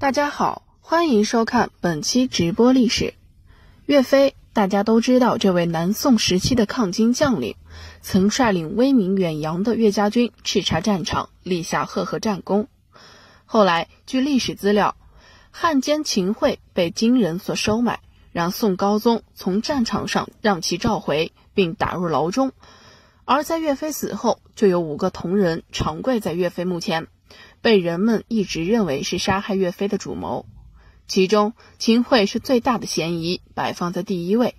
大家好，欢迎收看本期直播历史。岳飞，大家都知道，这位南宋时期的抗金将领，曾率领威名远扬的岳家军叱咤战场，立下赫赫战功。后来，据历史资料，汉奸秦桧被金人所收买，让宋高宗从战场上让其召回，并打入牢中。而在岳飞死后，就有五个同人长跪在岳飞墓前。被人们一直认为是杀害岳飞的主谋，其中秦桧是最大的嫌疑，摆放在第一位。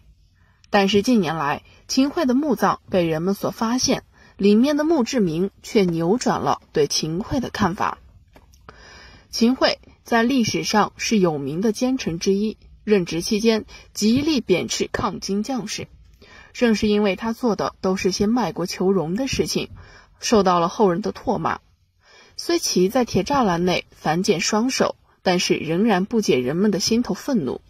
但是近年来，秦桧的墓葬被人们所发现，里面的墓志铭却扭转了对秦桧的看法。秦桧在历史上是有名的奸臣之一，任职期间极力贬斥抗金将士，正是因为他做的都是些卖国求荣的事情，受到了后人的唾骂。虽其在铁栅栏内反剪双手，但是仍然不解人们的心头愤怒。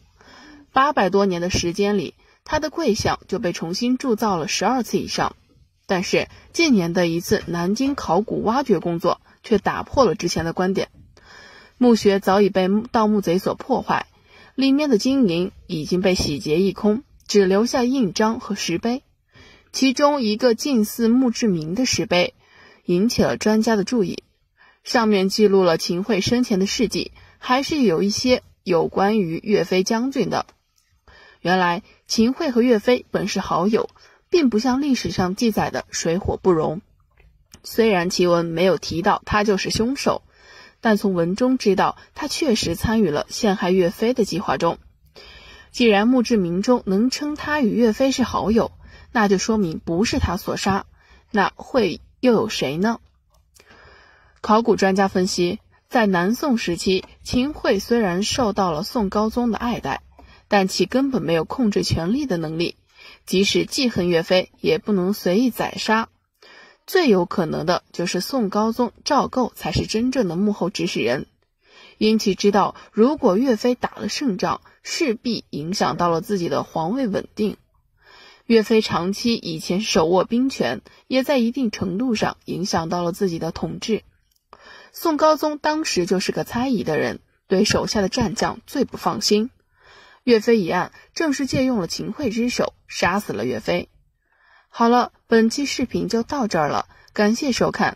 八百多年的时间里，他的跪像就被重新铸造了十二次以上。但是近年的一次南京考古挖掘工作却打破了之前的观点。墓穴早已被盗墓贼所破坏，里面的金银已经被洗劫一空，只留下印章和石碑。其中一个近似墓志铭的石碑，引起了专家的注意。上面记录了秦桧生前的事迹，还是有一些有关于岳飞将军的。原来秦桧和岳飞本是好友，并不像历史上记载的水火不容。虽然奇文没有提到他就是凶手，但从文中知道他确实参与了陷害岳飞的计划中。既然墓志铭中能称他与岳飞是好友，那就说明不是他所杀，那会又有谁呢？考古专家分析，在南宋时期，秦桧虽然受到了宋高宗的爱戴，但其根本没有控制权力的能力。即使记恨岳飞，也不能随意宰杀。最有可能的就是宋高宗赵构才是真正的幕后指使人，因其知道，如果岳飞打了胜仗，势必影响到了自己的皇位稳定。岳飞长期以前手握兵权，也在一定程度上影响到了自己的统治。宋高宗当时就是个猜疑的人，对手下的战将最不放心。岳飞一案正是借用了秦桧之手，杀死了岳飞。好了，本期视频就到这儿了，感谢收看。